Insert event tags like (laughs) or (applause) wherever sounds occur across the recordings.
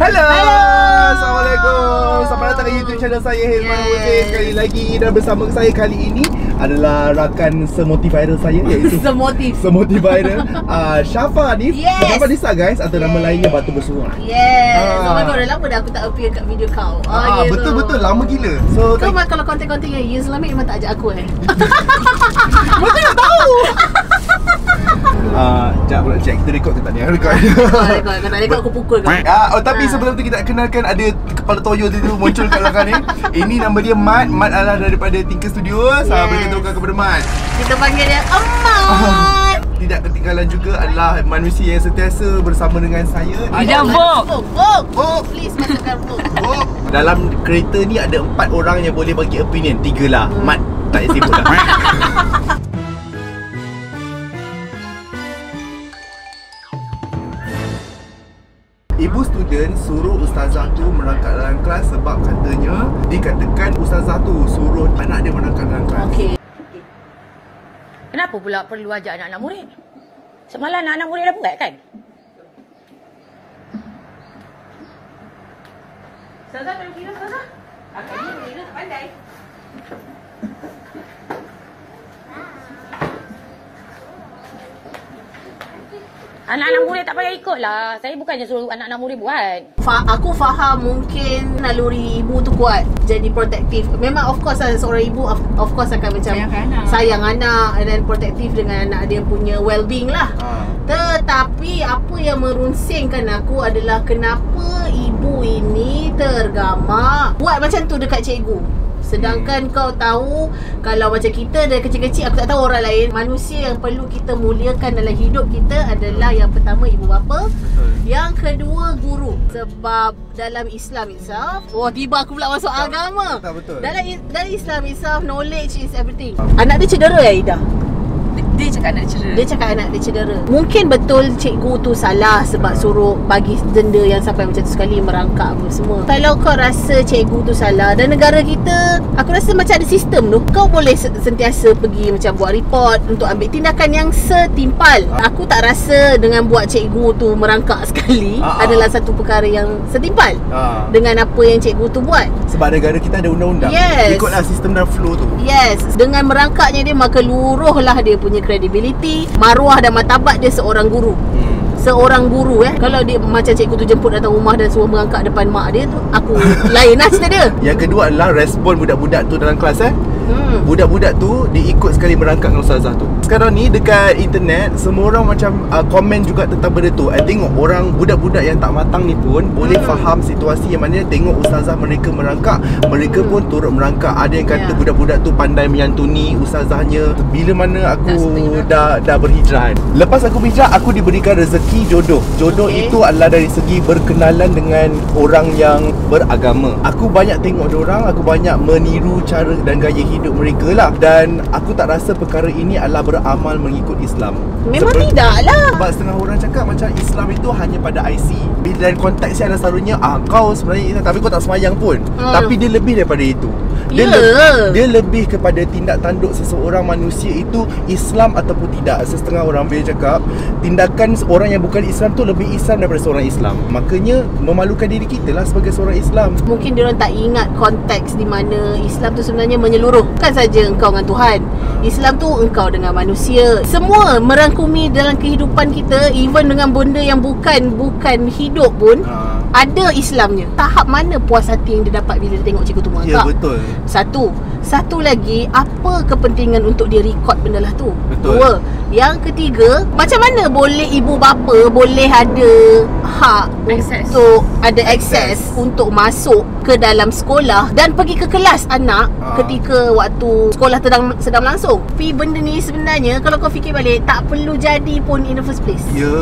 Hello. Hello. Assalamualaikum. Selamat datang ke YouTube channel saya Hilman Yes. Sekali lagi dan bersama saya kali ini adalah rakan semotiviral saya iaitu (laughs) Semotif. semotiviral (laughs) uh, Syafa Hanif. Yes. Syafa Nisa guys atau nama Yes. lainnya Batu Bersuara. Yes. Ah. Oh my god, dah lama dah aku tak appear kat video kau. Oh, Ah, gitu. betul betul lama gila. So Kau memang kalau konten-konten yang Islamic memang tak ajak aku eh. (laughs) Macam nak tahu. Ah, jap aku nak check kita record ke tak ni? Record. Rekod, kau tak rekod aku pukul kau. Ah, oh, tapi Ah. sebelum tu kita nak kenalkan ada kepala toyo tu tu muncul kat belakang ni. Ini nama dia Mat. Mat adalah daripada Tinker Studios. Yes. Yes. boleh keturukan kepada Mat. Kita panggil dia (laughs) Amat. Tidak ketinggalan juga adalah manusia yang sentiasa bersama dengan saya. Ida Vogue. Vogue. Vogue. Vogue. Please masukkan Vogue. Oh, dalam kereta ni ada empat orang yang boleh bagi opinion. Tiga lah. Hmm. Mat tak sibuk dah. (laughs) Ibu student suruh ustazah tu merangkak dalam kelas sebab katanya dikatakan ustazah tu suruh anak dia merangkak dalam kelas. Okey. Kenapa pula perlu ajak anak-anak murid? Semalam anak-anak murid dah buat kan? Ustazah nak kira Ustazah? Agaknya kira tak pandai. Anak-anak murid tak payah ikut lah. Saya bukannya suruh anak-anak murid buat. Fa- aku faham mungkin naluri ibu tu kuat jadi protektif. Memang of course lah seorang ibu of, of course akan macam Sayangkan anak. sayang anak dan protektif dengan anak dia punya well-being lah. Ha. Tetapi apa yang merunsingkan aku adalah kenapa ibu ini tergamak buat macam tu dekat cikgu. Sedangkan hmm. kau tahu kalau macam kita dari kecil-kecil aku tak tahu orang lain manusia yang perlu kita muliakan dalam hidup kita adalah yang pertama ibu bapa, Betul. yang kedua guru. Sebab dalam Islam itself, wah tiba aku pula masuk agama. Tak betul. Dalam dalam Islam itself knowledge is everything. Anak dia cedera ya Ida? Dia cakap nak cedera. Dia cakap anak dia cedera Mungkin betul cikgu tu salah Sebab suruh bagi denda yang sampai macam tu sekali Merangkak apa semua Kalau kau rasa cikgu tu salah Dan negara kita Aku rasa macam ada sistem tu Kau boleh se- sentiasa pergi macam buat report Untuk ambil tindakan yang setimpal Ah. Aku tak rasa dengan buat cikgu tu merangkak (laughs) sekali ah. Adalah satu perkara yang setimpal Ha. Dengan apa yang cikgu tu buat Sebab negara kita ada undang-undang. Yes. Ikutlah sistem dan flow tu. Yes, dengan merangkaknya dia maka luruhlah dia punya credibility, maruah dan martabat dia seorang guru. Hmm. Seorang guru eh Kalau dia macam cikgu tu jemput datang rumah Dan suruh merangkak depan mak dia tu Aku (laughs) lain lah cerita dia Yang kedua adalah respon budak-budak tu dalam kelas eh. hmm. Budak-budak tu dia ikut sekali merangkak dengan ustazah tu. Sekarang ni dekat internet semua orang macam uh, komen juga tentang benda tu. I tengok orang budak-budak yang tak matang ni pun boleh Hmm. faham situasi yang mana tengok ustazah mereka merangkak, mereka pun turut merangkak. Ada yang kata Ya. budak-budak tu pandai menyantuni ustazahnya. Bila mana aku dah dah berhijrah. Lepas aku berhijrah aku diberikan rezeki jodoh. Jodoh Okey. itu adalah dari segi berkenalan dengan orang yang beragama. Aku banyak tengok orang, aku banyak meniru cara dan gaya hidup mereka lah dan aku tak rasa perkara ini adalah beramal mengikut Islam. Memang Seperti- tidak lah sebab setengah orang cakap macam Islam itu hanya pada IC Dan konteksnya adalah selalunya ah, Kau sebenarnya Islam tapi kau tak semayang pun. Hmm. Tapi dia lebih daripada itu. Dia, Ya. le- dia lebih kepada tindak tanduk seseorang manusia itu Islam ataupun tidak. Setengah orang boleh cakap Tindakan orang yang bukan Islam tu lebih Islam daripada seorang Islam. Makanya memalukan diri kita lah sebagai seorang Islam. Mungkin dia orang tak ingat konteks di mana Islam tu sebenarnya menyeluruh Bukan saja engkau dengan Tuhan. Islam tu engkau dengan manusia Semua merangkumi dalam kehidupan kita Even dengan benda yang bukan Bukan hidup pun ha. Ada Islamnya Tahap mana puas hati yang dia dapat Bila dia tengok cikgu tu Ya merangkak betul Satu Satu lagi Apa kepentingan untuk dia record benda lah tu Betul. Dua Yang ketiga Macam mana boleh ibu bapa Boleh ada Hak Access. Untuk Ada akses Access. Untuk masuk Ke dalam sekolah Dan pergi ke kelas anak Ah. Ketika waktu Sekolah sedang, sedang langsung Tapi benda ni sebenarnya Kalau kau fikir balik Tak perlu jadi pun In the first place. Ya.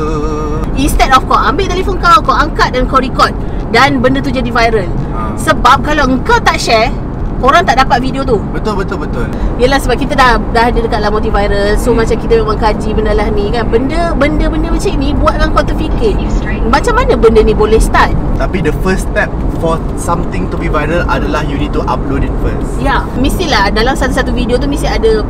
Instead of kau ambil telefon kau Kau angkat dan kau record Dan benda tu jadi viral. Ha. Sebab kalau engkau tak share Orang tak dapat video tu. Betul betul betul. Yelah sebab kita dah dah ada dekat lah multiviral So hmm. macam kita memang kaji benda lah ni kan. Benda Benda-benda macam ni Buatkan kau terfikir. Macam mana benda ni boleh start? Tapi the first step for something to be viral adalah you need to upload it first. Ya Mestilah. Dalam satu-satu video tu Mesti ada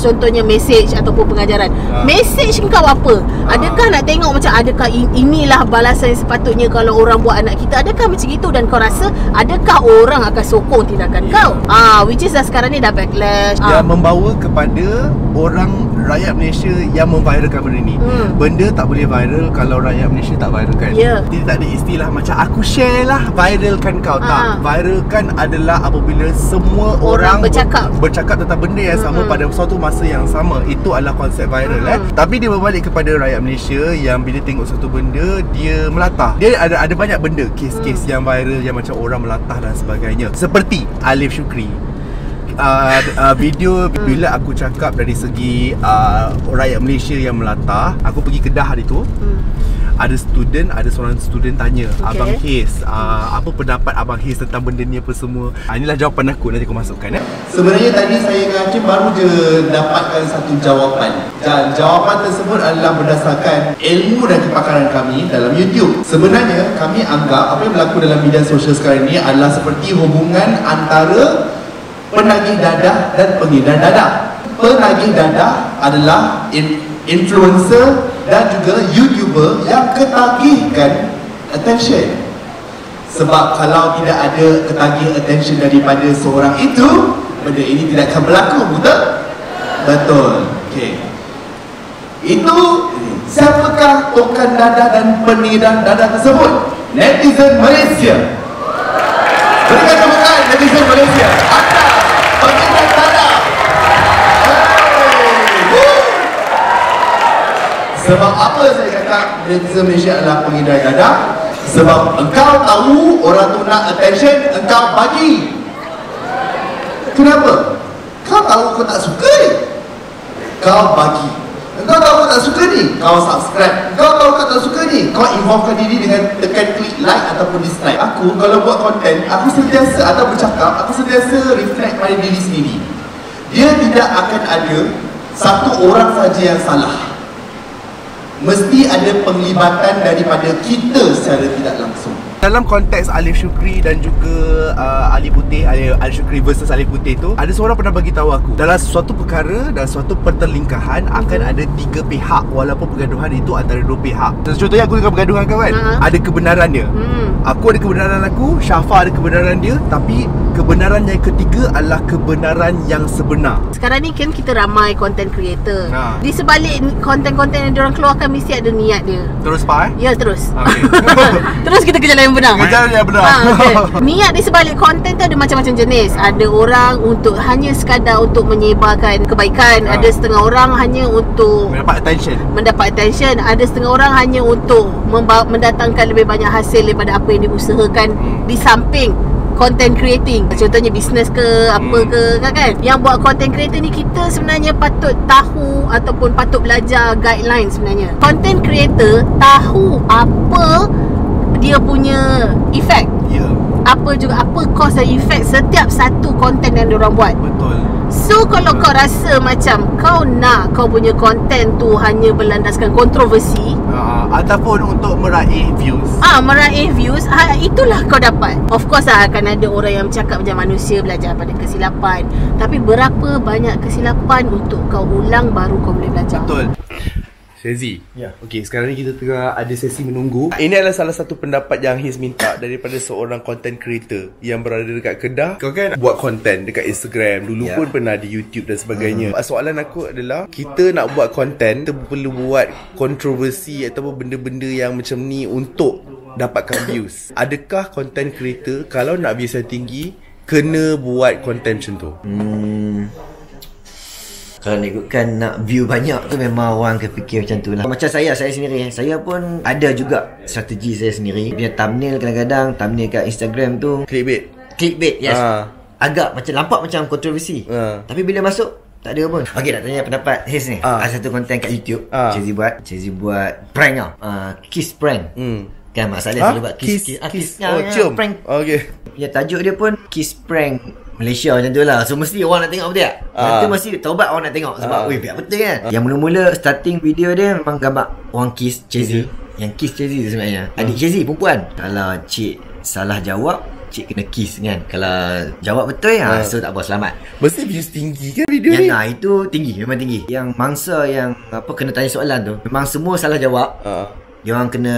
contohnya message ataupun pengajaran. Ah. Message kau apa? Adakah nak tengok macam adakah in- inilah balasan yang sepatutnya kalau orang buat anak kita? Adakah macam itu dan kau rasa adakah orang akan sokong tindakan Ya. kau? Ah, which is dah sekarang ni dah backlash. yang Ah. membawa kepada orang rakyat Malaysia yang memviralkan benda ni. Hmm. Benda tak boleh viral kalau rakyat Malaysia tak viralkan. Ya. Dia tak ada istilah macam aku share lah viralkan kau. Ah. Tak. Viralkan adalah apabila semua Orang orang, bercakap. bercakap tentang benda yang sama Mm-mm. pada suatu masa yang sama. Itu adalah konsep viral eh. Mm. Tapi dia berbalik kepada rakyat Malaysia yang bila tengok satu benda dia melatah. Dia ada ada banyak benda kes-kes yang viral yang macam orang melatah dan sebagainya. Seperti Alif Syukri uh, uh, video bila aku cakap dari segi uh, rakyat Malaysia yang melatah aku pergi Kedah hari tu Hmm. Ada student ada seorang student tanya Okay. Abang Haze uh, apa pendapat Abang Haze tentang benda ni apa semua? Uh, inilah jawapan aku nanti aku masukkan eh Sebenarnya tadi saya dengan Hakim baru je dapatkan satu jawapan. Dan jawapan tersebut adalah berdasarkan ilmu dan kepakaran kami dalam YouTube. Sebenarnya kami anggap apa yang berlaku dalam media sosial sekarang ini adalah seperti hubungan antara penagih dadah dan pengedar dadah. Penagih dadah adalah in- influencer dan juga YouTuber yang ketagihkan attention. Sebab kalau tidak ada ketagih attention daripada seorang itu Benda ini tidak akan berlaku, betul? Betul. Okey. Itu Siapakah tokan dadah dan penidang dadah tersebut? Netizen Malaysia. Berikan tepukan netizen Malaysia. Anda Sebab apa saya kata netizen Malaysia adalah pengedar dadah? Sebab engkau tahu orang tu nak attention, engkau bagi. Kenapa? Kau tahu kau tak suka ni. Kau bagi. Engkau tahu kau tak suka ni, kau subscribe. Engkau tahu kau tak suka ni, kau involvekan diri dengan tekan klik like ataupun dislike. Aku kalau buat konten, aku sentiasa atau bercakap, aku sentiasa reflect pada diri sendiri. Dia tidak akan ada satu orang saja yang salah mesti ada penglibatan daripada kita secara tidak langsung. dalam konteks Alif Syukri dan juga uh, Ali Putih Ali, Ali Syukri versus Alif Putih tu ada seorang pernah bagi tahu aku dalam suatu perkara dan suatu pertelingkahan akan ada tiga pihak walaupun pergaduhan itu antara dua pihak contohnya aku dengan pergaduhan kau kan Ha. ada kebenaran dia Hmm. Aku ada kebenaran aku, Syafa ada kebenaran dia Tapi kebenaran yang ketiga adalah kebenaran yang sebenar Sekarang ni kan kita ramai content creator. Ha. Di sebalik konten-konten yang diorang keluarkan mesti ada niat dia. Terus Pak eh? Ya terus. Okey. (laughs) terus kita ke jalan yang benar. Ke jalan yang benar. Ha, okay. (laughs) Niat di sebalik konten tu ada macam-macam jenis. Ada orang untuk hanya sekadar untuk menyebarkan kebaikan. Ha. Ada setengah orang hanya untuk Mendapat attention mendapat attention. Ada setengah orang hanya untuk memba- mendatangkan lebih banyak hasil daripada apa yang diusahakan di samping content creating. Contohnya bisnes ke apa Hmm. ke kan kan? Yang buat content creator ni kita sebenarnya patut tahu ataupun patut belajar guideline sebenarnya. Content creator tahu apa dia punya effect. Ya, apa juga apa cause dan effect setiap satu content yang diorang buat. Betul So kalau kau rasa macam kau nak kau punya content tu hanya berlandaskan kontroversi uh, Ataupun untuk meraih views. Ah, meraih views ah, Itulah kau dapat. Of course lah akan ada orang yang bercakap macam manusia Belajar pada kesilapan. Tapi berapa banyak kesilapan Untuk kau ulang baru kau boleh belajar? Betul Syazi Ya. Okey, sekarang ni kita tengah ada sesi menunggu. Ini adalah salah satu pendapat yang Hiz minta Daripada seorang content creator Yang berada dekat Kedah. Kau kan buat content dekat Instagram. Dulu Ya. pun pernah di YouTube dan sebagainya. Hmm. Soalan aku adalah Kita nak buat content Kita perlu buat kontroversi Ataupun benda-benda yang macam ni Untuk dapatkan views. Adakah content creator Kalau nak views yang tinggi Kena buat content macam tu? Hmm, kalau nak ikutkan nak view banyak tu memang orang akan fikir macam tu lah Macam saya, saya sendiri Saya pun ada juga strategi saya sendiri Punya thumbnail kadang-kadang Thumbnail kat Instagram tu Clickbait Clickbait, yes Ah. Agak macam nampak macam kontroversi Ah. Tapi bila masuk tak ada pun Okey nak tanya pendapat Hiz ni Ah. Ada satu konten kat YouTube Ah. Cheesy buat Cheesy buat prank tau uh, Kiss prank Hmm. Kan Mak Saleh Ha? selalu buat kiss Kiss, Kiss, ah, kiss. kiss. Ya, Oh, ya, cium. Prank Okay. Ya tajuk dia pun Kiss prank Malaysia macam tu lah. So mesti orang nak tengok betul tak? Ah. Nanti mesti taubat orang nak tengok Sebab weh biar betul kan? Yang mula-mula starting video dia Memang gambar orang kiss Cheesy Yang kiss Cheesy tu sebenarnya. Adik Cheesy perempuan. Kalau cik salah jawab cik kena kiss kan? Kalau jawab betul ha, Ha. so tak apa selamat. Mesti views tinggi kan video yang ni? nah, itu tinggi memang tinggi. Yang mangsa yang apa kena tanya soalan tu memang semua salah jawab. Ha. dia orang kena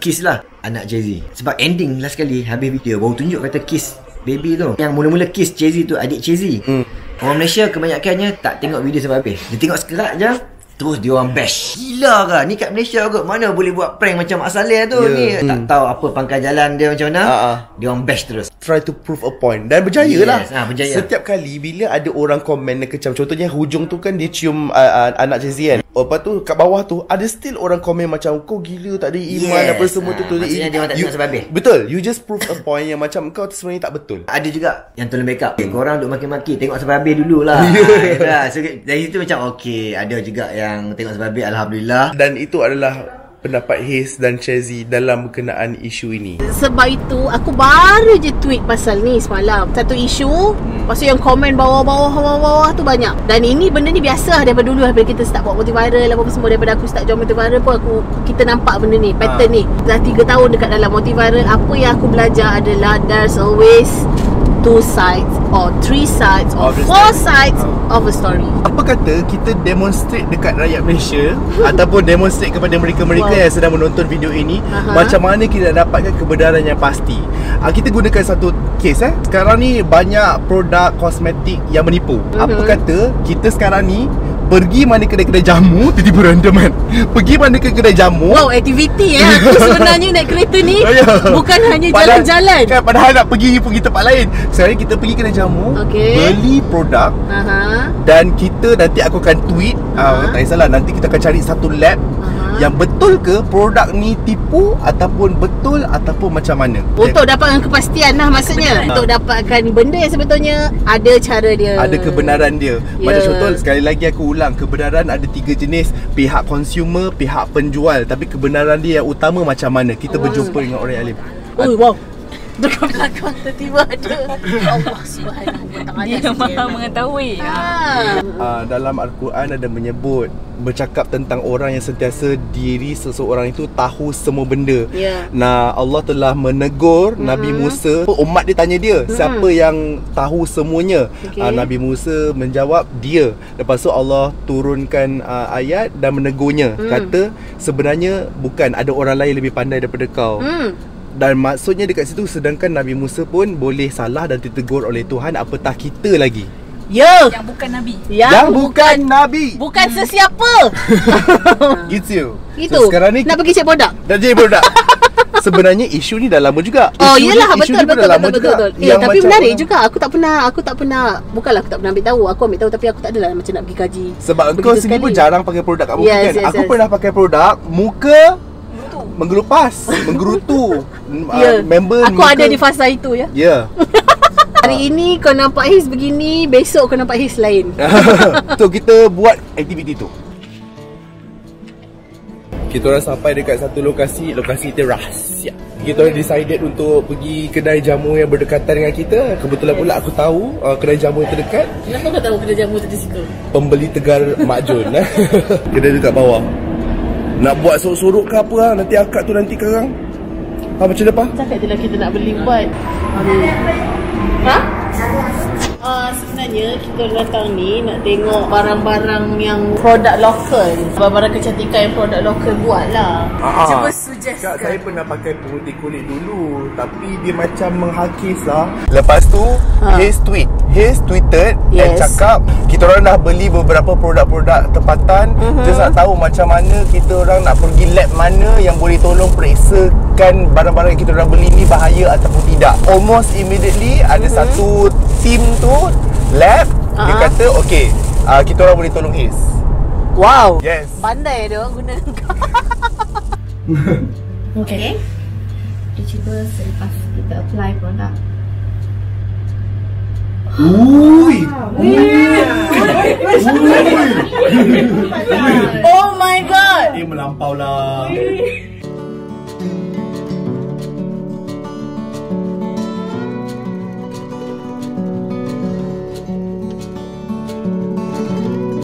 kiss lah anak Jay-Z. Sebab ending last sekali habis video baru tunjuk kata kiss baby tu. Yang mula-mula kiss Jay-Z tu adik Jay-Z Hmm. orang Malaysia kebanyakannya tak tengok video sampai habis. Dia tengok sekerat je Terus dia orang bash. Gila ke Ni kat Malaysia kot Mana boleh buat prank macam Mak Saleh tu? Ya. Ni tak tahu apa pangkal jalan dia macam mana. Ha. Dia orang bash terus Try to prove a point. Dan berjaya Yes, lah ha, berjaya. Setiap kali Bila ada orang komen kecam Contohnya hujung tu kan Dia cium uh, uh, anak Jay-Z kan. Lepas tu kat bawah tu Ada still orang komen macam Kau gila tak ada iman Yes, Apa semua ha, tu tu maksudnya dia orang tak You- habis. Betul. You just prove a point Yang macam kau tu sebenarnya tak betul. Ada juga yang tolong backup. Okay, Korang duk maki-maki Tengok sampai habis dululah Ya. (laughs) yeah. so, Dari situ macam Okay Ada juga yang tengok sampai habis Alhamdulillah. Dan itu adalah pendapat Haze dan Chazy dalam berkenaan isu ini. Sebab itu aku baru je tweet pasal ni semalam. Satu isu, hmm. lepas tu yang komen bawah-bawah bawah-bawah tu banyak. Dan ini benda ni biasa lah daripada dulu daripada kita start buat multiviral apa semua daripada aku start jual multiviral pun aku kita nampak benda ni, pattern Ha. ni. Dah 3 tahun dekat dalam multiviral, apa yang aku belajar adalah there's always two sides or three sides or Of four story. sides Ha. of a story. Apa kata kita demonstrate dekat rakyat Malaysia (laughs) ataupun demonstrate kepada mereka-mereka Wow. yang sedang menonton video ini Aha. macam mana kita dapatkan kebenaran yang pasti. Ah kita gunakan satu case eh. Sekarang ni banyak produk kosmetik yang menipu. Apa Mhm. kata kita sekarang ni pergi mana kedai-kedai jamu tiba-tiba random kan. Pergi mana ke kedai jamu Wow, aktiviti eh. (laughs) Aku sebenarnya naik kereta ni Oh, ya. bukan hanya Padahal- jalan-jalan. kan, Padahal nak pergi pergi tempat lain Sekarang kita pergi kedai jamu Okey. Beli produk Aha. Dan kita nanti aku akan tweet uh, Aha. Tak kisahlah Nanti kita akan cari satu lab Aha. Yang betul ke produk ni tipu Ataupun betul Ataupun macam mana? Untuk dapatkan kepastian lah maksudnya. Betul. Untuk dapatkan benda yang sebetulnya Ada cara dia. Ada kebenaran dia. Ya. Macam contoh Sekali lagi aku ulang Kebenaran ada tiga jenis. Pihak consumer Pihak penjual. Tapi kebenaran dia yang utama macam mana? Kita berjumpa dengan orang alim. Oh wow. Dekat belakang tiba-tiba ada. Allah (laughs) subhanahu wa ta'ala Dia maha mengetahui. Ah. uh, dalam Al-Quran ada menyebut bercakap tentang orang yang sentiasa diri seseorang itu tahu semua benda. Ya. Nah, Allah telah menegur mm-hmm. Nabi Musa. Umat dia tanya dia, mm-hmm. siapa yang tahu semuanya? Okey. Uh, Nabi Musa menjawab dia. Lepas tu Allah turunkan uh, ayat dan menegurnya. Mm. Kata sebenarnya bukan ada orang lain lebih pandai daripada kau. Hmm. Dan maksudnya dekat situ sedangkan Nabi Musa pun boleh salah dan ditegur oleh Tuhan apatah kita lagi. Ya Yang bukan Nabi. Yang, yang bukan Nabi. Bukan sesiapa (laughs) Gitu. Itu So, sekarang ni Nak pergi cek produk dah jadi produk. (laughs) Sebenarnya isu ni dah lama juga. Oh Isu iyalah ni, isu betul betul dah lama betul betul, juga. betul. Eh Yang tapi menarik orang- juga Aku tak pernah Aku tak pernah Bukanlah aku tak pernah ambil tahu Aku ambil tahu Tapi aku tak adalah Macam nak pergi kaji Sebab kau sendiri pun jarang pakai produk kat muka Yes, kan. yes, Aku yes. pernah pakai produk muka menggelupas, menggerutu. (laughs) Ya uh, member Aku muka, ada di fasa itu ya Ya. Hari ini kau nampak his begini Besok kau nampak his lain (laughs) so kita buat aktiviti tu. Kita orang sampai dekat satu lokasi, lokasi itu rahsia. Kita orang decided untuk pergi kedai jamu yang berdekatan dengan kita. Kebetulan pula aku tahu uh, kedai jamu yang terdekat Kenapa kau tahu kedai jamu di situ? pembeli tegar Mak Jun eh. (laughs) Kedai dekat bawah. Nak buat sorok-sorok ke apa lah, nanti akak tu nanti karang. Ha macam apa? Cakap je lah kita nak beli buat Ha? Uh, sebenarnya kita datang ni nak tengok barang-barang yang produk lokal Barang-barang kecantikan yang produk lokal buat lah Ah, Cuba ah. Suggest Kak, saya pernah pakai pemutih kulit dulu Tapi dia macam menghakis lah. Lepas tu Ha. Haze tweet. Haze tweeted Yes. cakap Kita orang dah beli beberapa produk-produk tempatan. Mhm. Just nak tahu macam mana Kita orang nak pergi lab mana Yang boleh tolong periksakan Barang-barang yang kita orang beli ni Bahaya ataupun tidak. Almost immediately Ada satu team tu Lab Dia Ah. kata Okay uh, Kita orang boleh tolong Haze. Wow. Yes. Pandai dia orang guna (laughs) Okay. Kita cuba selepas kita apply produk. Ui! Oh my god! Eh melampau lah